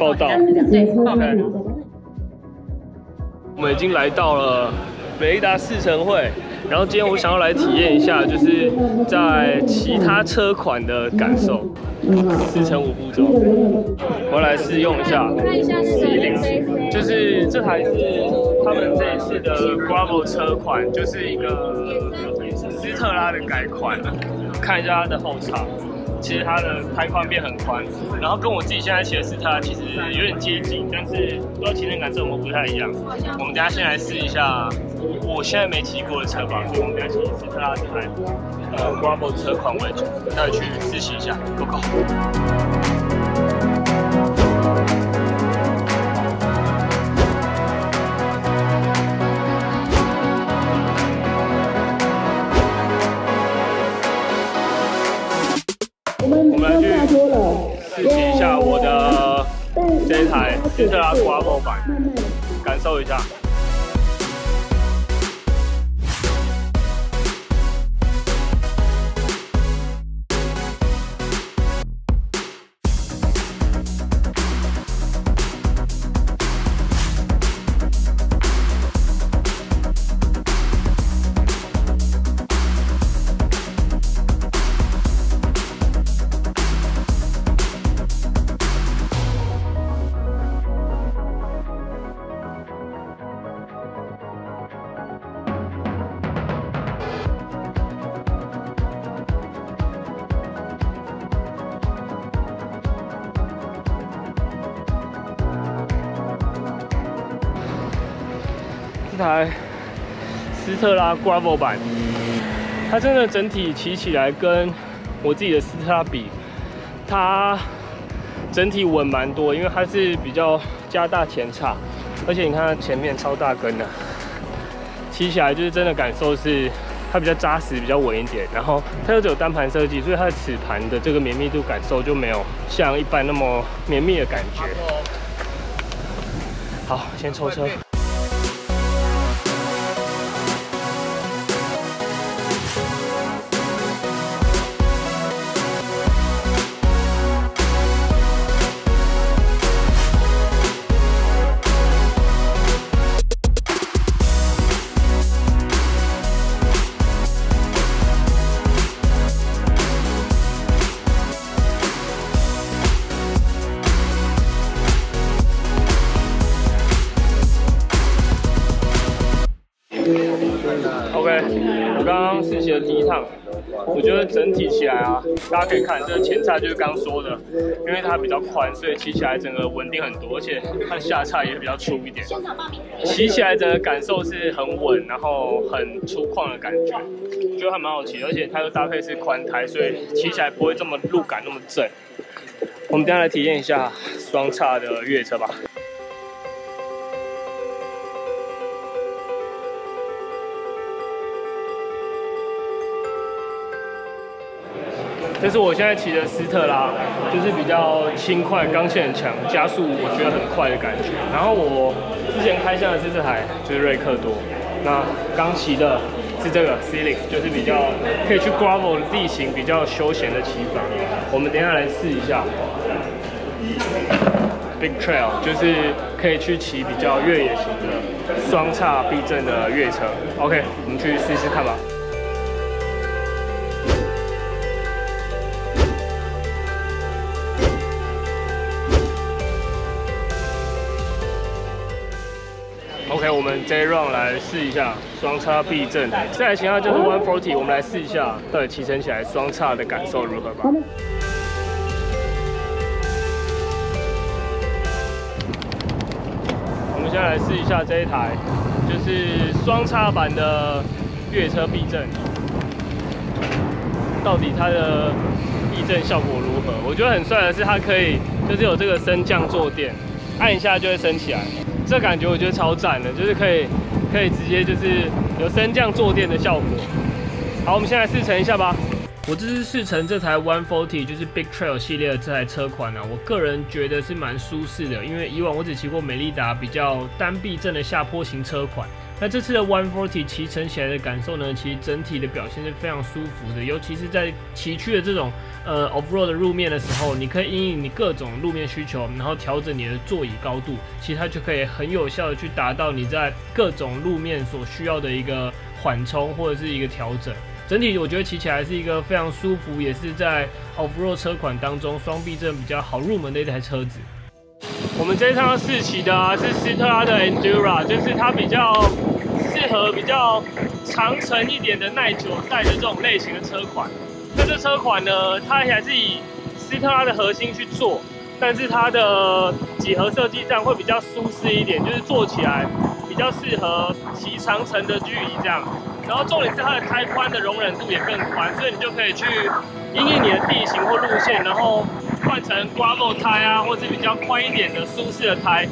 报道。，OK。我们已经来到了美利达试乘会，然后今天我想要来体验一下，就是在其他车款的感受。试乘五步骤，我来试用一下。看一下那个，就是这台是他们这一次的 Gravel 车款，就是一个斯特拉的改款。看一下它的后场。其实它的胎宽变很宽，然后跟我自己现在骑的是它其实有点接近，但是不知道骑乘感受有没有不太一样。我们等下先来试一下，我现在没骑过的车吧，所以我们等下骑斯特拉这台呃 Gravel 车款为主，再去试骑一下，Go Go。试骑一下我的这一台捷特拉 Gravel 版，感受一下。台斯特拉 Gravel 版，它真的整体骑起来跟我自己的斯特拉比，它整体稳蛮多，因为它是比较加大前叉，而且你看它前面超大根的，骑起来就是真的感受是它比较扎实，比较稳一点。然后它又只有单盘设计，所以它的齿盘的这个绵密度感受就没有像一般那么绵密的感觉。好，先抽车。OK，我刚刚试骑了第一趟，我觉得整体起来啊，大家可以看这个前叉就是刚说的，因为它比较宽，所以骑起来整个稳定很多，而且它的下叉也比较粗一点。骑起来整个感受是很稳，然后很粗犷的感觉，觉得还蛮好骑，而且它又搭配是宽胎，所以骑起来不会这么路感那么正。我们等下来体验一下双叉的越野车吧。这是我现在骑的斯特拉，就是比较轻快，刚性很强，加速我觉得很快的感觉。然后我之前开箱的是这台，就是瑞克多。那刚骑的是这个 Celix，就是比较可以去 Gravel 地形比较休闲的骑法。我们等下来试一下 Big Trail，就是可以去骑比较越野型的双叉避震的越野车。OK，我们去试试看吧。我们 J Run 来试一下双叉避震。这台型号就是 One Forty，我们来试一下到底骑乘起来双叉的感受如何吧。我们先来试一下这一台，就是双叉版的越野车避震，到底它的避震效果如何？我觉得很帅的是它可以就是有这个升降坐垫，按一下就会升起来。这感觉我觉得超赞的，就是可以可以直接就是有升降坐垫的效果。好，我们先来试乘一下吧。我这次试乘这台 One Forty，就是 Big Trail 系列的这台车款啊。我个人觉得是蛮舒适的，因为以往我只骑过美利达比较单避震的下坡型车款，那这次的 One Forty 骑乘起来的感受呢，其实整体的表现是非常舒服的，尤其是在崎岖的这种呃 off road 的路面的时候，你可以因应你各种路面需求，然后调整你的座椅高度，其实它就可以很有效的去达到你在各种路面所需要的一个缓冲或者是一个调整。整体我觉得骑起来是一个非常舒服，也是在 off road 车款当中双避震比较好入门的一台车子。我们这一趟试骑的啊是斯特拉的 Endura，就是它比较适合比较长程一点的耐久赛的这种类型的车款。那这车款呢，它还是以斯特拉的核心去做，但是它的几何设计上会比较舒适一点，就是坐起来比较适合骑长程的距离这样。然后重点是它的胎宽的容忍度也更宽，所以你就可以去因应你的地形或路线，然后换成刮够胎啊，或是比较宽一点的舒适的胎。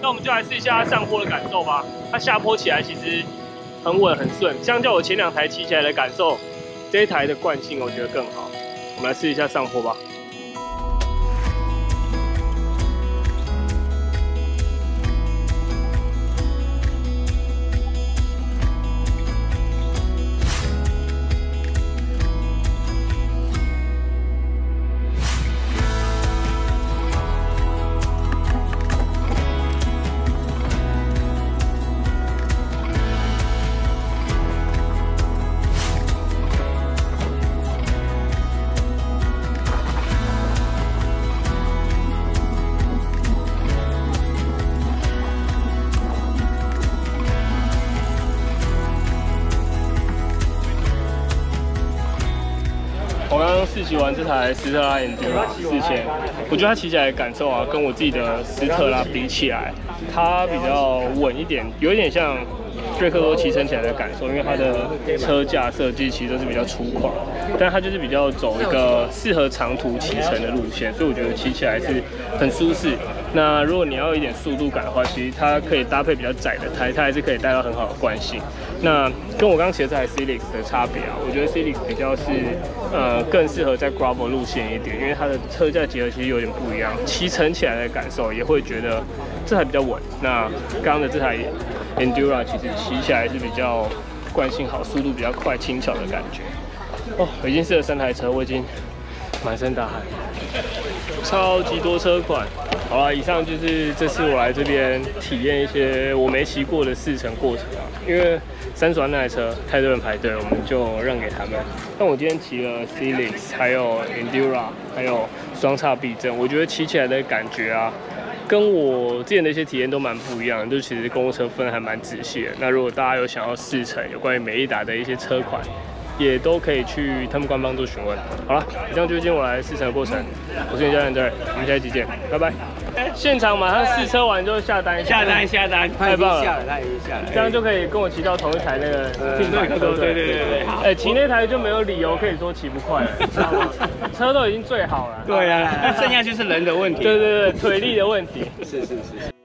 那我们就来试一下它上坡的感受吧。它下坡起来其实很稳很顺，相较我前两台骑起来的感受，这一台的惯性我觉得更好。我们来试一下上坡吧。试骑完这台斯特拉 Enduro 之前，我觉得它骑起来的感受啊，跟我自己的斯特拉比起来，它比较稳一点，有一点像瑞克多骑乘起来的感受，因为它的车架设计其实都是比较粗犷，但它就是比较走一个适合长途骑乘的路线，所以我觉得骑起来是很舒适。那如果你要有一点速度感的话，其实它可以搭配比较窄的胎，它还是可以带到很好的惯性。那跟我刚骑的这台 Celix 的差别啊，我觉得 Celix 比较是呃更适合在 gravel 路线一点，因为它的车架结合其实有点不一样，骑乘起来的感受也会觉得这台比较稳。那刚刚的这台 Endura 其实骑起来是比较惯性好，速度比较快、轻巧的感觉。哦，已经试了三台车，我已经满身大汗，超级多车款。好了，以上就是这次我来这边体验一些我没骑过的试乘过程啊。因为三十万那台车太多人排队，我们就让给他们。但我今天骑了 Celix，还有 Endura，还有双叉避震，我觉得骑起来的感觉啊，跟我之前的一些体验都蛮不一样的。就其实公务车分还蛮仔细的。那如果大家有想要试乘有关于美利达的一些车款，也都可以去他们官方做询问。好了，以上就是今天我来试乘的过程。我是你教练这儿，我们下一集见，拜拜。现场马上试车完就下单，下单下单，太棒了，下了，他已经下了，这样就可以跟我骑到同一台那个竞版车，对对对对对，哎，骑那台就没有理由可以说骑不快了，知道吗？车都已经最好了，对啊，那剩下就是人的问题，对对对，腿力的问题，是是是。